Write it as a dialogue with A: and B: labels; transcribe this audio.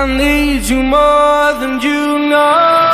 A: I need you more than you know.